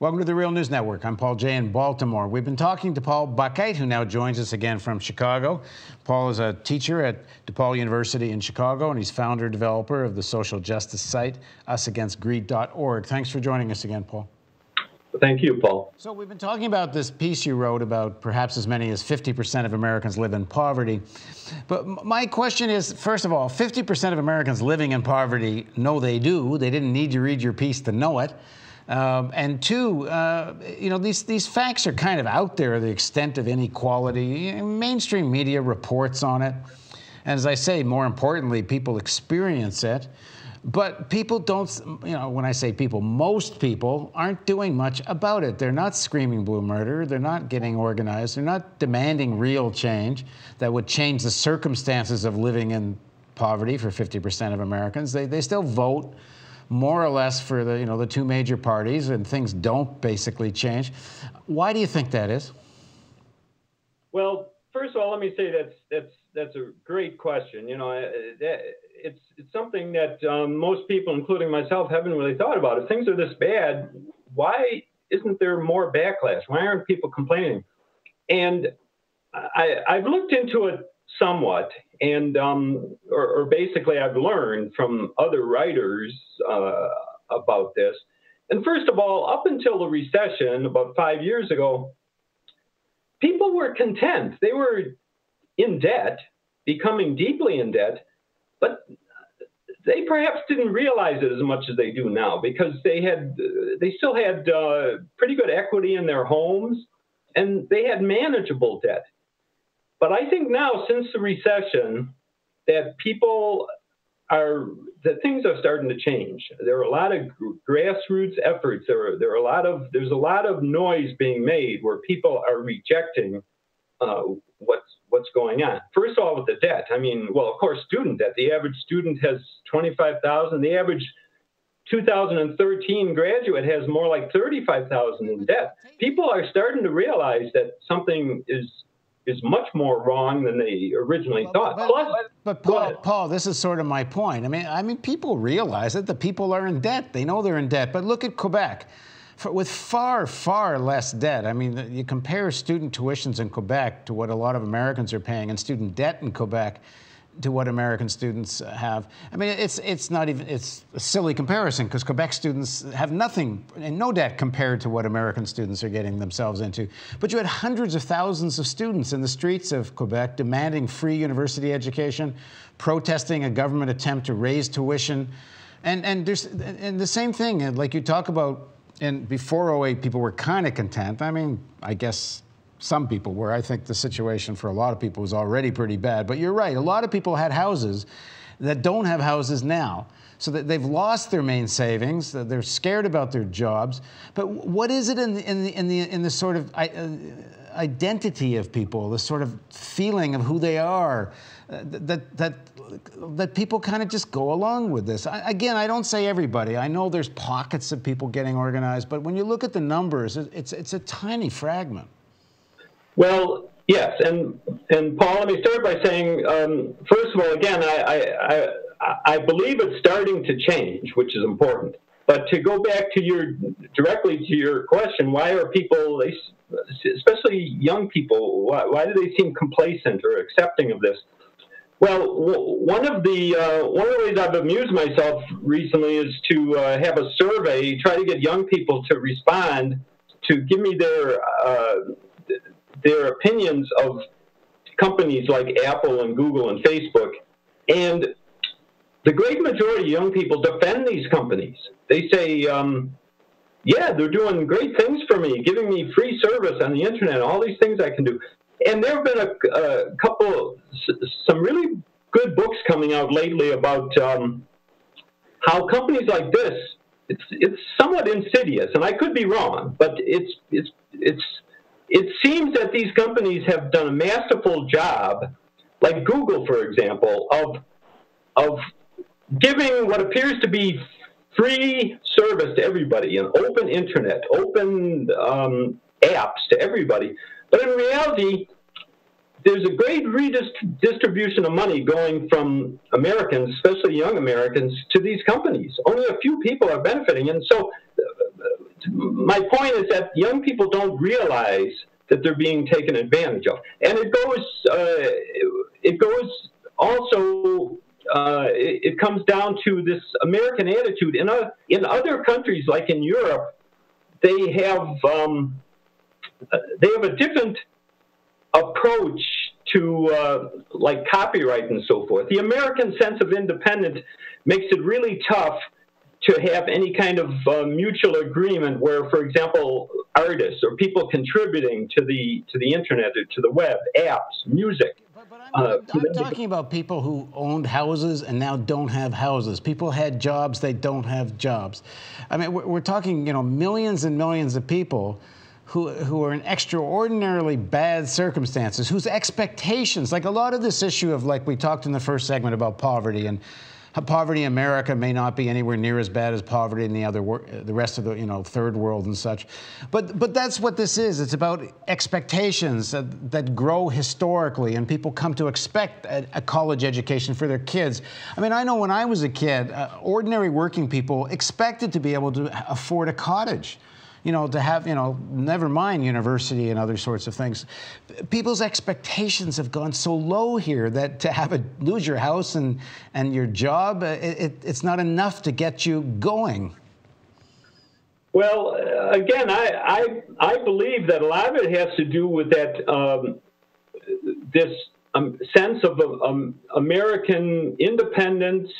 Welcome to the Real News Network. I'm Paul Jay in Baltimore. We've been talking to Paul Buchheit, who now joins us again from Chicago. Paul is a teacher at DePaul University in Chicago, and he's founder developer of the social justice site usagainstgreed.org. Thanks for joining us again, Paul. Thank you, Paul. So, we've been talking about this piece you wrote about perhaps as many as 50% of Americans live in poverty. But my question is first of all, 50% of Americans living in poverty know they do. They didn't need to read your piece to know it. Um, and two, uh, you know, these, these facts are kind of out there, the extent of inequality. Mainstream media reports on it. And as I say, more importantly, people experience it. But people don't, you know, when I say people, most people aren't doing much about it. They're not screaming blue murder. They're not getting organized. They're not demanding real change that would change the circumstances of living in poverty for 50% of Americans. They, they still vote more or less for the, you know, the two major parties, and things don't basically change. Why do you think that is? Well, first of all, let me say that's that's that's a great question. You know, it's it's something that um, most people, including myself, haven't really thought about. If things are this bad, why isn't there more backlash? Why aren't people complaining? And I, I've looked into it somewhat, and um, or, or, basically I've learned from other writers uh, about this. And first of all, up until the recession about five years ago, people were content. They were in debt, becoming deeply in debt, but they perhaps didn't realize it as much as they do now because they had they still had uh, pretty good equity in their homes and they had manageable debt. But I think now, since the recession, that people are that things are starting to change. There are a lot of grassroots efforts. There are there are a lot of there's a lot of noise being made where people are rejecting uh, what's what's going on. First of all, with the debt. I mean, well, of course, student debt. The average student has twenty five thousand. The average 2013 graduate has more like 35,000 in debt. People are starting to realize that something is is much more wrong than they originally well, thought. But, Plus, but Paul, Paul, this is sort of my point. I mean, I mean, people realize that the people are in debt. They know they're in debt. But look at Quebec. For, with far, far less debt. I mean, you compare student tuitions in Quebec to what a lot of Americans are paying and student debt in Quebec to what American students have. I mean, it's it's not even it's a silly comparison because Quebec students have nothing and no debt compared to what American students are getting themselves into. But you had hundreds of thousands of students in the streets of Quebec demanding free university education, protesting a government attempt to raise tuition, and and there's and the same thing like you talk about. And before 08, people were kind of content. I mean, I guess some people were. I think the situation for a lot of people was already pretty bad. But you're right, a lot of people had houses that don't have houses now. So that they've lost their main savings, they're scared about their jobs. But what is it in the, in the, in the, in the sort of uh, identity of people, the sort of feeling of who they are, uh, that, that, that people kind of just go along with this? I, again, I don't say everybody. I know there's pockets of people getting organized, but when you look at the numbers, it's, it's a tiny fragment. Well, yes, and and Paul, let me start by saying, um, first of all, again, I, I, I believe it's starting to change, which is important. But to go back to your directly to your question, why are people, especially young people, why, why do they seem complacent or accepting of this? Well, one of the uh, one of the ways I've amused myself recently is to uh, have a survey, try to get young people to respond, to give me their uh, their opinions of companies like Apple and Google and Facebook. And the great majority of young people defend these companies. They say, um, yeah, they're doing great things for me, giving me free service on the internet, all these things I can do. And there have been a, a couple, some really good books coming out lately about um, how companies like this, it's, it's somewhat insidious, and I could be wrong, but it's, it's, it's it seems that these companies have done a masterful job, like Google, for example, of, of giving what appears to be free service to everybody, an open internet, open um, apps to everybody. But in reality, there's a great redistribution of money going from Americans, especially young Americans, to these companies. Only a few people are benefiting. And so my point is that young people don't realize that they're being taken advantage of, and it goes uh, it goes also uh, it, it, comes down to this American attitude. In, a, in other countries, like in Europe, they have um, they have a different approach to uh, like copyright and so forth. The American sense of independence makes it really tough to have any kind of uh, mutual agreement where, for example, artists or people contributing to the to the internet or to the web, apps, music. But, but I'm, uh, I'm, talking about people who owned houses and now don't have houses. People had jobs, they don't have jobs. I mean, we're, we're talking, you know, millions and millions of people who, who are in extraordinarily bad circumstances, whose expectations, like a lot of this issue of, like we talked in the first segment about poverty and poverty in America may not be anywhere near as bad as poverty in the other the rest of the you know third world and such, but but that's what this is. It's about expectations that, that grow historically, and people come to expect a, a, college education for their kids. I mean, I know when I was a kid, uh, ordinary working people expected to be able to afford a cottage you know, to have, you know, never mind university and other sorts of things. People's expectations have gone so low here that to have a lose your house and and your job, uh, it, it, it's not enough to get you going. Well, uh, again, I, I I believe that a lot of it has to do with that um, this um, sense of um, American independence,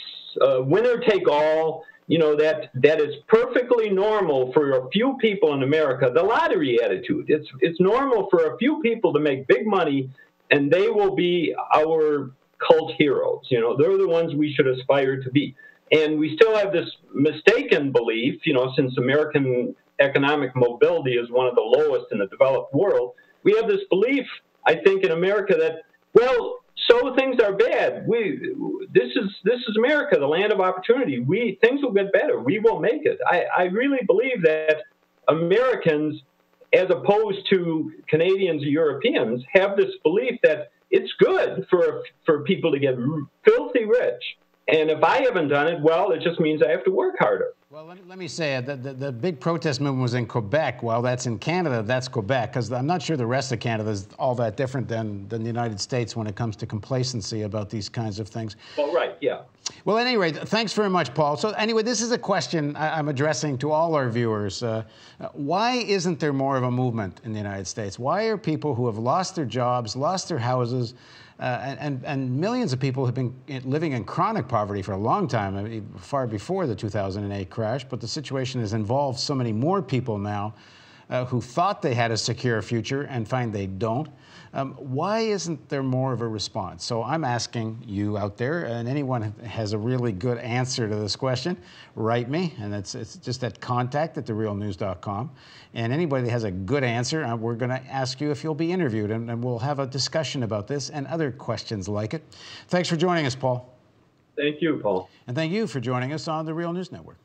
uh, winner take all you know that that is perfectly normal for a few people in America. The lottery attitude. It's it's normal for a few people to make big money, and they will be our cult heroes. You know, they're the ones we should aspire to be. And we still have this mistaken belief. You know, since American economic mobility is one of the lowest in the developed world, we have this belief. I think in America that well, so things are bad. We this is this is America, the land of opportunity. We things will get better. We will make it. I, I really believe that Americans, as opposed to Canadians or Europeans, have this belief that it's good for for people to get filthy rich. And if I haven't done it, well, it just means I have to work harder. Well, let me, let me say uh, the, the, the, big protest movement was in Quebec. Well, that's in Canada, that's Quebec, because I'm not sure the rest of Canada is all that different than, than the United States when it comes to complacency about these kinds of things. Well, right, yeah. Well, anyway, thanks very much, Paul. So, anyway, this is a question I, am addressing to all our viewers. Uh, why isn't there more of a movement in the United States? Why are people who have lost their jobs, lost their houses, uh, and, and millions of people have been living in chronic poverty for a long time, far before the 2008 crash, but the situation has involved so many more people now uh, who thought they had a secure future and find they don't. Um, why isn't there more of a response? So I'm asking you out there, and anyone has a really good answer to this question, write me, and it's, it's just at contact at therealnews.com. And anybody that has a good answer, uh, we're going to ask you if you'll be interviewed, and, and we'll have a discussion about this and other questions like it. Thanks for joining us, Paul. Thank you, Paul. And thank you for joining us on the Real News Network.